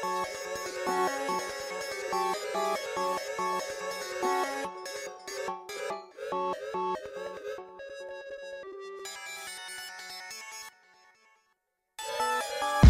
Oh.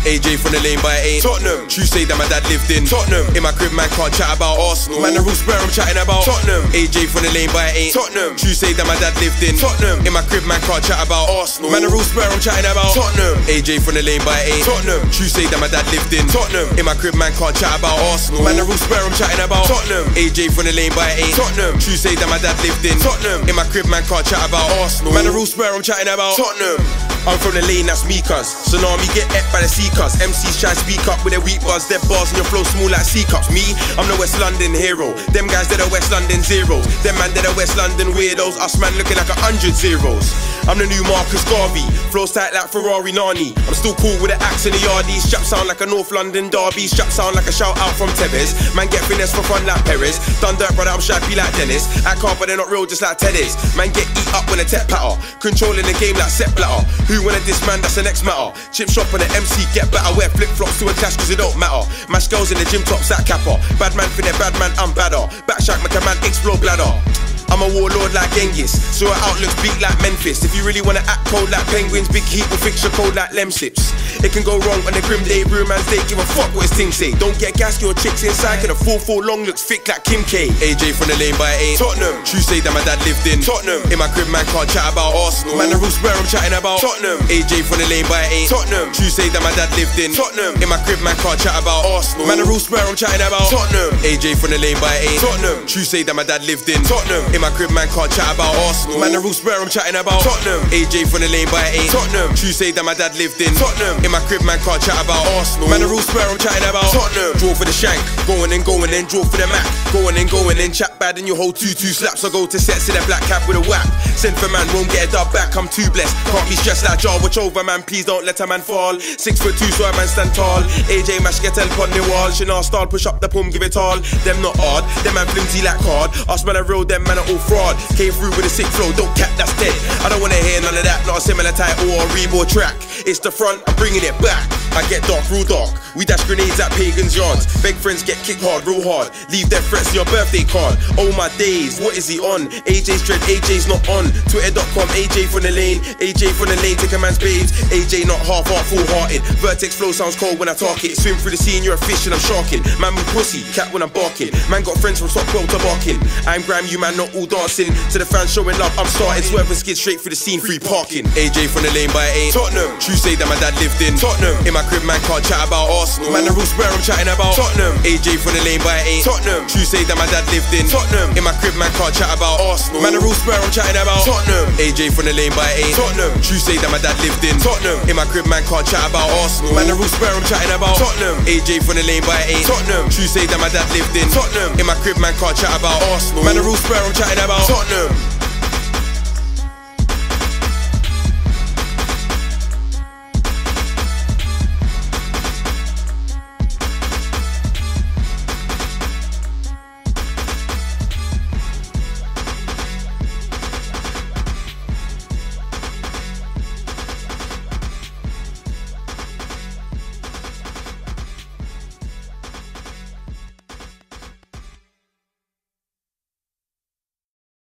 AJ from the lane by eight. Tottenham. Tuesday that my dad lived in. Tottenham. In my crib, man can't chat about Arsenal. Man, the rules where I'm chatting about Tottenham. AJ from the lane by eight. Tottenham. Tuesday that my dad lived in. Tottenham. In my crib, man can't chat about Arsenal. Man, the rules where I'm chatting about Tottenham. AJ from the lane by eight. Tottenham. Tuesday that my dad lived in. Tottenham. In my crib, man can't chat about Arsenal. Man, the rules where I'm chatting about Tottenham. AJ from the lane by eight. Tottenham. Tuesday that my dad lived in. Tottenham. In my crib, man can't chat about Arsenal. Man, the rules where I'm chatting about Tottenham. I'm from the lane, that's me cuz. Tsunami get ep by the sea cuz. MCs try speak up with their weak bars, their bars and your flow small like sea cups. Me, I'm the West London hero. Them guys, they're the West London zeros. Them man, they're the West London weirdos. Us man looking like a hundred zeros. I'm the new Marcus Garvey. Flows tight like Ferrari Nani. I'm still cool with the axe in the yardies. Strap sound like a North London derby. Strap sound like a shout out from Tevez. Man get finesse for fun like Perez. Done dirt, brother, I'm shy, be like Dennis. Act hard, but they're not real, just like Teddy's. Man get eat up when a tech patter. Controlling the game like Sepp Blatter. Who wanna diss man? That's the next matter. Chip shop on the MC, get better. Wear flip flops to a clash cause it don't matter. Mash girls in the gym tops, that capper. Bad man for their bad man, I'm badder. Back shack, make a man explode bladder. I'm a warlord like Genghis, so our outlooks beat like Memphis. If you really wanna act cold like penguins, big heat will fix your cold like lemsips. It can go wrong on the grim day, real man's day. Give a fuck what his team say. Don't get gas, your chicks inside. Cause the 4 4 long looks thick like Kim K. AJ from the lane by 8. Tottenham. Tuesday that my dad lived in. Tottenham. In my crib, man can't chat about Arsenal. Man, the rules where I'm chatting about. Tottenham. AJ from the lane by 8. Tottenham. Tuesday that my dad lived in. Tottenham. In my crib, man can't chat about Arsenal. Man, the rules where I'm chatting about. Tottenham. AJ from the lane by 8. Tottenham. Tuesday that my dad lived in. Tottenham. In my crib, man can't chat about Arsenal. Man, the rules where I'm chatting about. Tottenham. AJ from the lane by 8. Tottenham. Tuesday that my dad lived in. Tottenham. In my crib, man can't chat about Arsenal. Man, the rules where I'm chatting about Tottenham. Draw for the shank, going and going and draw for the Mac. Going and going and chat bad and you hold two two slaps. I go to sets in a black cap with a whack. Send for man, won't get a dub back. I'm too blessed. Can't be stressed like jar. Watch over man, please don't let a man fall. Six foot two, so a man stand tall. AJ mash get help on the wall. Shinar style, push up the pum, give it all. Them not hard, them man flimsy like card. Us man a real, them man are all fraud. Came through with a sick flow, don't cap, that's dead. I don't wanna hear none of that, not a similar title or a reboard track. It's the front, I'm bringing it back. I get dark, real dark. We dash grenades at pagans' yards. Beg friends get kicked hard, real hard. Leave their threats in your birthday card. Oh my days, what is he on? AJ's dread, AJ's not on. Twitter.com, AJ from the lane. AJ from the lane, take a man's babes. AJ not half heart, full hearted. Vertex flow sounds cold when I talk it. Swim through the and you're a fish and I'm sharking. Man move pussy, cat when I'm barking. Man got friends from Stockwell to barking. I'm Graham, you man not all dancing. To the fans showing love, I'm starting. Swerving skid straight through the scene, free parking. AJ from the lane by 8. Tottenham, Tuesday that my dad lived in. Tottenham, in my crib man can't chat about Arsenal. Man, the rules where I'm chatting about Tottenham. AJ from the lane but by 8. Tottenham. Tuesday that my dad lived in. Tottenham. In my crib, man can't chat about Arsenal. Man, the rules where I'm chatting about Tottenham. AJ from the lane by 8. Tottenham. Tuesday that my dad lived in. Tottenham. In my crib, man can't chat about Arsenal. Man, the rules where I'm chatting about Tottenham. AJ from the lane by 8. Tottenham. Tuesday that my dad lived in. Tottenham. In my crib, man can't chat about Arsenal. Man, the rules where I'm chatting about Tottenham.